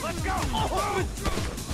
Let's go! Oh.